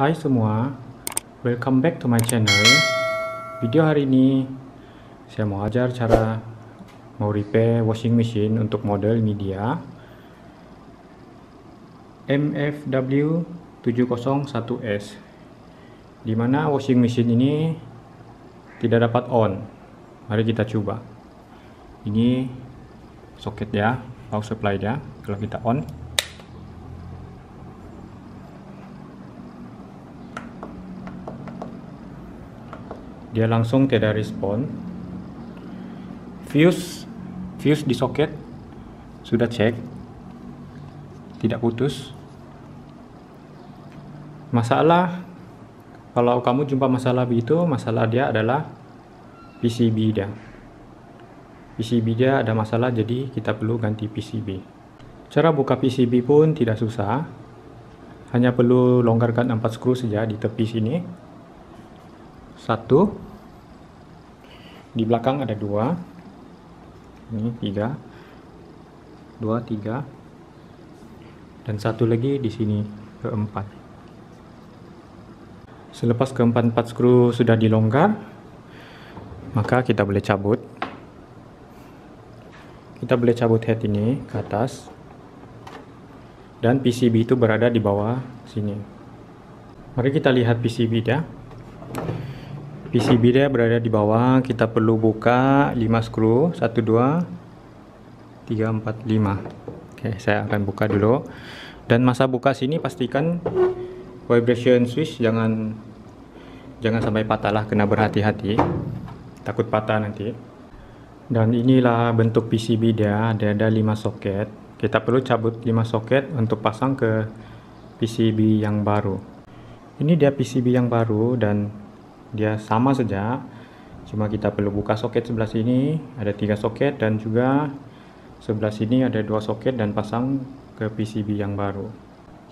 Hai semua, welcome back to my channel. Video hari ini saya mau ajar cara mau repair washing machine untuk model media MFW 701S di mana washing machine ini tidak dapat on. Mari kita coba. Ini soket ya power supply ya. Kalau kita on dia langsung tidak respon. Fuse fuse di soket. Sudah cek. Tidak putus. Masalah kalau kamu jumpa masalah begitu masalah dia adalah PCB dia. PCB dia ada masalah jadi kita perlu ganti PCB cara buka PCB pun tidak susah. Hanya perlu longgarkan 4 skru saja di tepi sini. Satu di belakang ada dua. Ini tiga. Dua tiga. Dan satu lagi di sini keempat. Selepas keempat empat skru sudah dilonggar maka kita boleh cabut. Kita boleh cabut head ini ke atas. Dan PCB itu berada di bawah sini. Mari kita lihat PCB dia PCB dia berada di bawah. Kita perlu buka 5 skru 1 2 3 4 5 Oke saya akan buka dulu. Dan masa buka sini pastikan vibration switch jangan jangan sampai patah lah. Kena berhati-hati. Takut patah nanti. Dan inilah bentuk PCB dia. Dia ada 5 soket. Kita perlu cabut 5 soket untuk pasang ke PCB yang baru. Ini dia PCB yang baru dan dia sama saja. Cuma kita perlu buka soket sebelah sini ada tiga soket dan juga sebelah sini ada dua soket dan pasang ke PCB yang baru.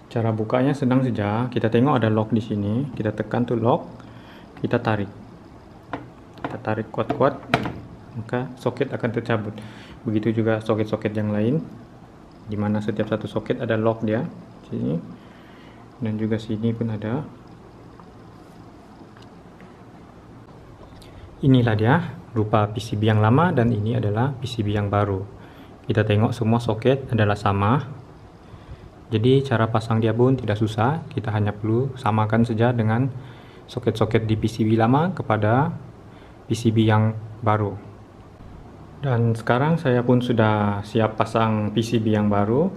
Cara bukanya senang saja. Kita tengok ada lock di sini. Kita tekan tuh lock kita tarik. Kita tarik kuat-kuat maka soket akan tercabut. Begitu juga soket-soket yang lain di mana setiap satu soket ada lock dia sini. Dan juga sini pun ada inilah dia rupa PCB yang lama dan ini adalah PCB yang baru. Kita tengok semua soket adalah sama. Jadi cara pasang dia pun tidak susah. Kita hanya perlu samakan saja dengan soket-soket di PCB lama kepada PCB yang baru. Dan sekarang saya pun sudah siap pasang PCB yang baru.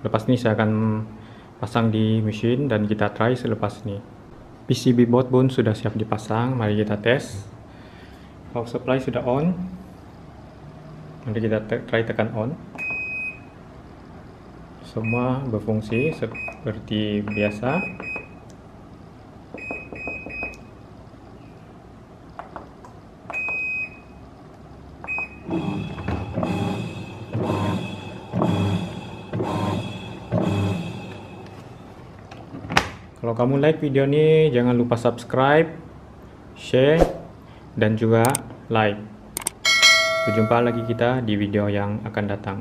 Lepas ini saya akan pasang di mesin dan kita try selepas ini PCB board pun sudah siap dipasang. Mari kita tes power supply sudah on. Nanti kita te try tekan on. Semua berfungsi seperti biasa. Kalau kamu like video ini jangan lupa subscribe share dan juga like. Berjumpa lagi kita di video yang akan datang.